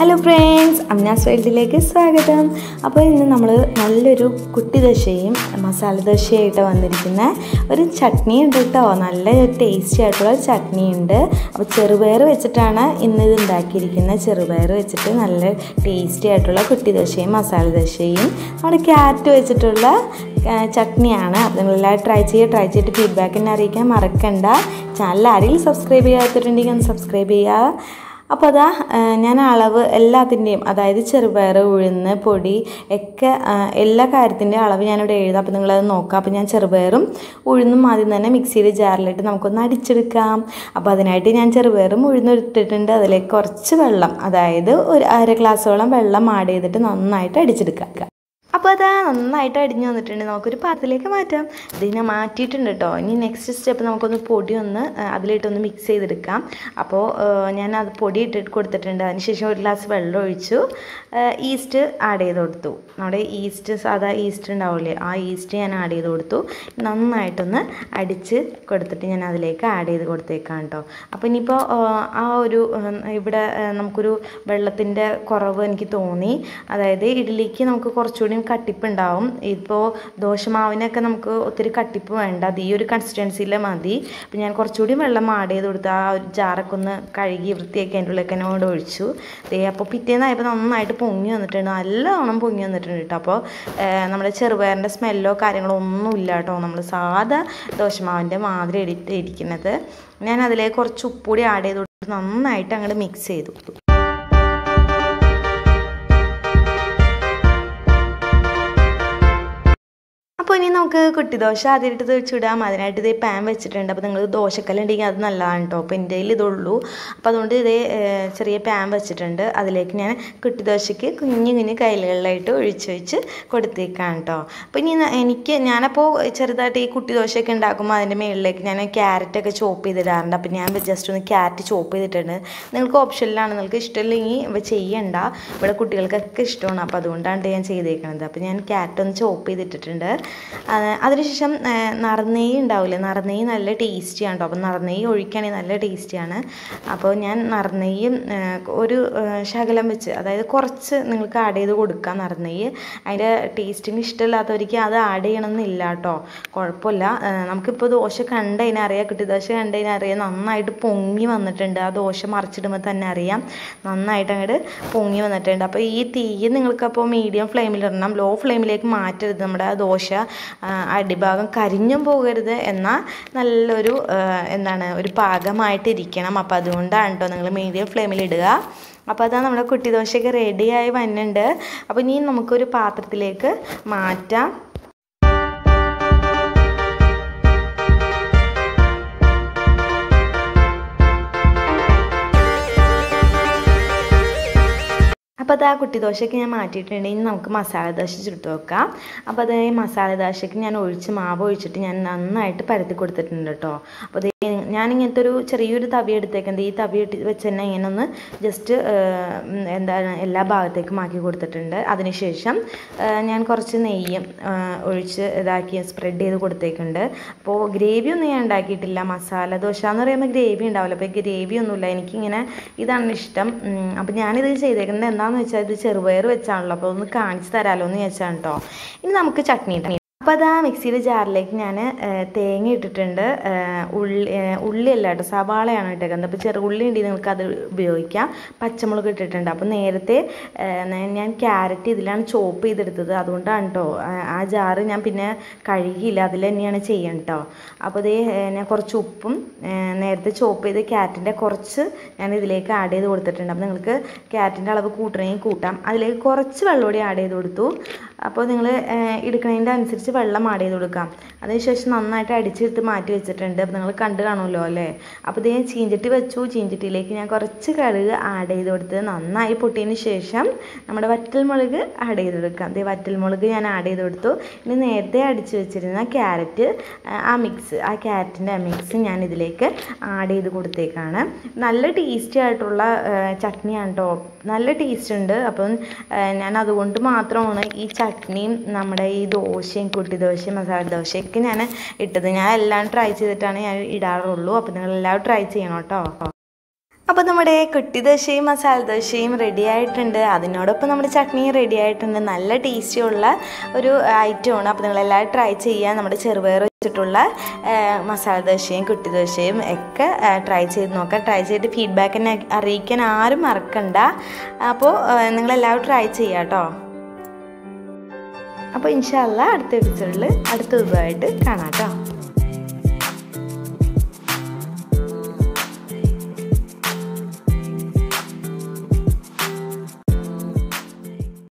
Hello friends അമ്നാസ് വേൾഡിലേക്ക് സ്വാഗതം അപ്പോൾ ഇന്ന് നമ്മൾ നല്ലൊരു കുട്ടി ദശയും മസാല ദശയായിട്ട് വന്നിരിക്കുന്ന ഒരു ചട്നി ഉണ്ട് കേട്ടോ നല്ല ടേസ്റ്റി ആയിട്ടുള്ള ചട്നി ഉണ്ട് അപ്പോൾ ചെറുപയർ വെച്ചിട്ടാണ് ഇന്ന് ഇത് ഉണ്ടാക്കിയിരിക്കുന്നത് ചെറുപയർ വെച്ചിട്ട് നല്ല ടേസ്റ്റി ആയിട്ടുള്ള കുട്ടി ദശയും മസാല ദശയും നമ്മുടെ ക്യാരറ്റ് വെച്ചിട്ടുള്ള ചട്നിയാണ് അപ്പോൾ നിങ്ങളെല്ലാവരും ട്രൈ ചെയ്യുക ട്രൈ ചെയ്തിട്ട് ഫീഡ്ബാക്ക് എന്നെ അറിയിക്കാൻ മറക്കണ്ട. ചാനൽ ആരെങ്കിലും സബ്സ്ക്രൈബ് ചെയ്യാത്തിട്ടുണ്ടെങ്കിൽ ഒന്ന് സബ്സ്ക്രൈബ് ചെയ്യുക. അപ്പോൾ അതാ ഞാൻ അളവ് എല്ലാത്തിന്റെയും അതായത് ചെറുപയർ ഉഴുന്ന് പൊടി ഒക്കെ എല്ലാ കാര്യത്തിന്റെയും അളവ് ഞാനിവിടെ എഴുതാം. അപ്പോൾ നിങ്ങളത് നോക്കാം. അപ്പോൾ ഞാൻ ചെറുപയറും ഉഴുന്നും ആദ്യം തന്നെ മിക്സിയിൽ ജാറിലിട്ട് നമുക്കൊന്ന് അടിച്ചെടുക്കാം. അപ്പോൾ അതിനായിട്ട് ഞാൻ ചെറുപയറും ഉഴുന്നും ഇട്ടിട്ടുണ്ട്. അതിലേക്ക് കുറച്ച് വെള്ളം അതായത് ഒരു അര ഗ്ലാസ്സോളം വെള്ളം ആഡ് ചെയ്തിട്ട് നന്നായിട്ട് അടിച്ചെടുക്കാം. അപ്പോൾ അത് നന്നായിട്ട് അടിഞ്ഞു വന്നിട്ടുണ്ട്. നമുക്കൊരു പാത്രത്തിലേക്ക് മാറ്റാം. ഇതിനെ മാറ്റിയിട്ടുണ്ട് കേട്ടോ ഇനി നെക്സ്റ്റ് സ്റ്റെപ്പ് നമുക്കൊന്ന് പൊടി ഒന്ന് അതിലിട്ടൊന്ന് മിക്സ് ചെയ്തെടുക്കാം. അപ്പോൾ ഞാൻ അത് പൊടി ഇട്ടിട്ട് കൊടുത്തിട്ടുണ്ട്. അതിനുശേഷം ഒരു ഗ്ലാസ് വെള്ളം ഒഴിച്ചു. ഈസ്റ്റ് ആഡ് ചെയ്ത് കൊടുത്തു. നമ്മുടെ ഈസ്റ്റ് സാധാ ഈസ്റ്റ് ഉണ്ടാവില്ലേ ആ ഈസ്റ്റ് ഞാൻ ആഡ് ചെയ്ത് കൊടുത്തു. നന്നായിട്ടൊന്ന് അടിച്ച് കൊടുത്തിട്ട് ഞാൻ അതിലേക്ക് ആഡ് ചെയ്ത് കൊടുത്തേക്കാം കേട്ടോ അപ്പോൾ ഇനിയിപ്പോൾ ആ ഒരു ഇവിടെ നമുക്കൊരു വെള്ളത്തിന്റെ കുറവ് എനിക്ക് തോന്നി. അതായത് ഇഡ്ഡലിക്ക് നമുക്ക് കുറച്ചുകൂടി കട്ടിപ്പ് ഉണ്ടാവും ഇപ്പോൾ ദോശമാവിനൊക്കെ നമുക്ക് ഒത്തിരി കട്ടിപ്പ് വേണ്ട. അത് ഈ ഒരു കൺസിസ്റ്റൻസിയിൽ മതി. അപ്പോൾ ഞാൻ കുറച്ചുകൂടി വെള്ളം ആഡ് ചെയ്ത് കൊടുത്ത് ആ ഒരു ജാറൊക്കെ ഒന്ന് കഴുകി വൃത്തിയാക്കി അതിന്റെ ഉള്ളിലേക്ക് എന്നോട് ഒഴിച്ചു. അപ്പോൾ പിറ്റേന്നായപ്പോൾ നന്നായിട്ട് പൊങ്ങി വന്നിട്ടുണ്ട്. നല്ലവണ്ണം പൊങ്ങി വന്നിട്ടുണ്ട് കേട്ടോ. അപ്പോൾ നമ്മുടെ ചെറുപയറിന്റെ സ്മെല്ലോ കാര്യങ്ങളോ ഒന്നും ഇല്ല കേട്ടോ. നമ്മൾ സാധാ ദോശമാവിന്റെ മാതിരി ഇരിക്കുന്നത്. ഞാൻ അതിലേക്ക് കുറച്ച് ഉപ്പുകൂടി ആഡ് ചെയ്ത് കൊടുത്ത് നന്നായിട്ട് അങ്ങോട്ട് മിക്സ് ചെയ്തു ഇനി നമുക്ക് കുട്ടി ദോശ ആദ്യമായിട്ട് ചുടാം. അതിനായിട്ട് ഇതേ പാൻ വെച്ചിട്ടുണ്ട്. അപ്പോൾ നിങ്ങൾ ദോശക്കല്ലുണ്ടെങ്കിൽ അത് നല്ലതാണ് കേട്ടോ അപ്പോൾ എന്റെ കയ്യിൽ ഇതുള്ളൂ. അപ്പോൾ അതുകൊണ്ട് ഇതേ ചെറിയ പാൻ വെച്ചിട്ടുണ്ട്. അതിലേക്ക് ഞാൻ കുട്ടി ദോശയ്ക്ക് കുഞ്ഞു കുഞ്ഞു കൈലുകളിലായിട്ട് ഒഴിച്ച് വെച്ച് കൊടുത്തേക്കാണ് കേട്ടോ അപ്പോൾ ഇനി എനിക്ക് ഞാനപ്പോൾ ചെറുതായിട്ട് ഈ കുട്ടി ദോശയൊക്കെ ഉണ്ടാക്കുമ്പോൾ അതിന്റെ മുകളിലേക്ക് ഞാൻ ക്യാരറ്റൊക്കെ ചോപ്പ് ചെയ്തിടാറുണ്ട്. അപ്പോൾ ഞാൻ ജസ്റ്റ് ഒന്ന് ക്യാരറ്റ് ചോപ്പ് ചെയ്തിട്ടുണ്ട്. നിങ്ങൾക്ക് ഓപ്ഷനിലാണ് നിങ്ങൾക്ക് ഇഷ്ടമില്ലെങ്കിൽ ചെയ്യണ്ട. ഇവിടെ കുട്ടികൾക്കൊക്കെ ഇഷ്ടമാണ്. അപ്പോൾ അതുകൊണ്ടാണ് ഞാൻ ചെയ്തേക്കുന്നത് അപ്പോൾ ഞാൻ ക്യാരറ്റ് ഒന്ന് ചോപ്പ് ചെയ്തിട്ടിട്ടുണ്ട്. അതിനുശേഷം നറുനെയ്യ് ഉണ്ടാവില്ലേ നറുനെയ്യ് നല്ല ടേസ്റ്റിയാണ് കേട്ടോ അപ്പോൾ നറുനെയ്യ് ഒഴിക്കുകയാണെങ്കിൽ നല്ല ടേസ്റ്റിയാണ് അപ്പോൾ ഞാൻ നറുനെയ്യും ഒരു ശകലം വെച്ച് അതായത് കുറച്ച് നിങ്ങൾക്ക് ആഡ് ചെയ്ത് കൊടുക്കാം നറുനെയ്യ്. അതിന്റെ ടേസ്റ്റിന് ഇഷ്ടമില്ലാത്തവർക്ക് അത് ആഡ് ചെയ്യണമെന്നില്ല കേട്ടോ കുഴപ്പമില്ല. നമുക്കിപ്പോൾ ദോശ കണ്ട് അറിയാം. കിട്ടി ദോശ കണ്ട് അറിയാം. നന്നായിട്ട് പൊങ്ങി വന്നിട്ടുണ്ട്. ആ ദോശ മറിച്ചിടുമ്പോൾ തന്നെ അറിയാം. നന്നായിട്ട് അങ്ങോട്ട് പൊങ്ങി വന്നിട്ടുണ്ട്. അപ്പോൾ ഈ തീ നിങ്ങൾക്കപ്പോൾ മീഡിയം ഫ്ലെയിമിലിടണം ലോ ഫ്ലെയിമിലേക്ക് മാറ്റരുത് നമ്മുടെ ദോശ. അടിഭാഗം കരിഞ്ഞും പോകരുത് എന്നാൽ നല്ലൊരു എന്താണ് ഒരു പാകമായിട്ടിരിക്കണം. അപ്പോൾ അതുകൊണ്ടാണ് കേട്ടോ നിങ്ങൾ മീഡിയം ഫ്ലെയിമിലിടുക അപ്പോൾ അതാണ് നമ്മുടെ കുട്ടിദോശയൊക്കെ റെഡിയായി വന്നിട്ടുണ്ട് അപ്പോൾ ഇനി നമുക്കൊരു പാത്രത്തിലേക്ക് മാറ്റാം. അത് ആ കുട്ടി ദോശയ്ക്ക് ഞാൻ മാറ്റിയിട്ടുണ്ട്. ഇനി നമുക്ക് മസാല ദോശ ചുട്ട് വെക്കാം അപ്പോൾ അത് മസാല ദോശയ്ക്ക് ഞാൻ ഒഴിച്ച് മാവ് ഒഴിച്ചിട്ട് ഞാൻ നന്നായിട്ട് പരത്തി കൊടുത്തിട്ടുണ്ട് കേട്ടോ അപ്പോൾ ഇങ്ങനത്തെ ഒരു ചെറിയൊരു തവി എടുത്തേക്കുന്നത് ഈ തവി ഇട്ട് വെച്ച് തന്നെ ഇങ്ങനെ ഒന്ന് ജസ്റ്റ് എന്താണ് എല്ലാ ഭാഗത്തേക്കും ആക്കി കൊടുത്തിട്ടുണ്ട്. അതിനുശേഷം ഞാൻ കുറച്ച് നെയ്യ് ഒഴിച്ച് ഇതാക്കി സ്പ്രെഡ് ചെയ്ത് കൊടുത്തേക്കുണ്ട്. അപ്പോൾ ഗ്രേവി ഒന്നും ഞാൻ ഉണ്ടാക്കിയിട്ടില്ല. മസാല ദോശ എന്ന് പറയുമ്പോൾ ഗ്രേവി ഉണ്ടാവില്ല. അപ്പോൾ ഗ്രേവി ഒന്നുമില്ല. എനിക്കിങ്ങനെ ഇതാണ് ഇഷ്ടം. അപ്പോൾ ഞാനിത് ചെയ്തേക്കുന്നത് എന്താണെന്ന് വെച്ചാൽ ഇത് ചെറുപയർ വെച്ചാണല്ലോ. അപ്പോൾ ഒന്ന് കാണിച്ച് തരാമല്ലോ എന്ന് ചോദിച്ചാണ് കേട്ടോ ഇനി നമുക്ക് ചട്നി അപ്പോൾ അതാ മിക്സിയുടെ ജാറിലേക്ക് ഞാൻ തേങ്ങ ഇട്ടിട്ടുണ്ട്. ഉള്ളി ഉള്ളിയല്ല കേട്ടോ സവാളയാണ് ഇട്ടേക്കുന്നത്. അപ്പോൾ ചെറു ഉള്ളി ഉണ്ടെങ്കിൽ നിങ്ങൾക്ക് അത് ഉപയോഗിക്കാം. പച്ചമുളക് ഇട്ടിട്ടുണ്ട്. അപ്പോൾ നേരത്തെ ഞാൻ- ക്യാരറ്റ് ഇതിലാണ് ചോപ്പ് ചെയ്തെടുത്തത്. അതുകൊണ്ടാണ് കേട്ടോ ആ ജാറ് ഞാൻ പിന്നെ കഴുകിയില്ല. അതിൽ തന്നെയാണ് ചെയ്യാൻ കേട്ടോ അപ്പോൾ ഇതേ ഞാൻ കുറച്ച് ഉപ്പും നേരത്തെ ചോപ്പ് ചെയ്ത് ക്യാരറ്റിന്റെ കുറച്ച് ഞാൻ ഇതിലേക്ക് ആഡ് ചെയ്ത് കൊടുത്തിട്ടുണ്ട്. അപ്പോൾ നിങ്ങൾക്ക് ക്യാരറ്റിന്റെ അളവ് കൂട്ടണമെങ്കിൽ കൂട്ടാം. അതിലേക്ക് കുറച്ച് വെള്ളം കൂടി ആഡ് ചെയ്ത് കൊടുത്തു. അപ്പോൾ നിങ്ങൾ എടുക്കുന്നതിന്റെ അനുസരിച്ച് വെള്ളം ആഡ് ചെയ്ത് കൊടുക്കാം. അതിനുശേഷം നന്നായിട്ട് അടിച്ചെടുത്ത് മാറ്റി വെച്ചിട്ടുണ്ട്. അപ്പോൾ നിങ്ങൾ കണ്ടു കാണുമല്ലോ അല്ലേ? അപ്പോൾ ഇത് ഞാൻ ചീഞ്ചട്ടി വെച്ചു. ചീഞ്ചട്ടിയിലേക്ക് ഞാൻ കുറച്ച് കടുക് ആഡ് ചെയ്ത് കൊടുത്ത് നന്നായി പൊട്ടിയതിന് ശേഷം നമ്മുടെ വറ്റൽമുളക് ആഡ് ചെയ്ത് കൊടുക്കാം. അതേ വറ്റൽമുളക് ഞാൻ ആഡ് ചെയ്ത് കൊടുത്തു. ഇനി നേരത്തെ അടിച്ച് വെച്ചിരുന്ന ക്യാരറ്റ് ആ മിക്സ് ആ ക്യാരറ്റിന്റെ ആ മിക്സ് ഞാൻ ഇതിലേക്ക് ആഡ് ചെയ്ത് കൊടുത്തേക്കാണ്. നല്ല ടേസ്റ്റി ആയിട്ടുള്ള ചട്നിയാണ് കേട്ടോ നല്ല ടേസ്റ്റ് ഉണ്ട്. അപ്പം ഞാൻ അതുകൊണ്ട് മാത്രമാണ് ഈ ചട്നിയും നമ്മുടെ ഈ ദോശയും കുട്ടി ദോശയും മസാല ദോശയൊക്കെ ഞാൻ ഇട്ടത്. ഞാൻ എല്ലാം ട്രൈ ചെയ്തിട്ടാണ് ഞാൻ ഇടാറുള്ളൂ. അപ്പോൾ നിങ്ങൾ എല്ലാവരും ട്രൈ ചെയ്യണം കേട്ടോ. അപ്പോൾ നമ്മുടെ കുട്ടി ദോശയും മസാല ദോശയും റെഡി ആയിട്ടുണ്ട്. അതിനോടൊപ്പം നമ്മുടെ ചട്നിയും റെഡി ആയിട്ടുണ്ട്. നല്ല ടേസ്റ്റിയുള്ള ഒരു ഐറ്റമാണ് അപ്പോൾ നിങ്ങളെല്ലാവരും ട്രൈ ചെയ്യുക നമ്മുടെ ചെറുപയർ വെച്ചിട്ടുള്ള മസാല ദോശയും കുട്ടി ദോശയും ഒക്കെ ട്രൈ ചെയ്ത് നോക്കാം. ട്രൈ ചെയ്തിട്ട് ഫീഡ്ബാക്ക് എന്നെ അറിയിക്കാൻ ആരും മറക്കണ്ട. അപ്പോൾ നിങ്ങളെല്ലാവരും ട്രൈ ചെയ്യാം കേട്ടോ. അപ്പോൾ ഇൻഷാല്ല അടുത്ത എപ്പിസോഡിൽ അടുത്ത വിഭവമായിട്ട് കാണാം കേട്ടോ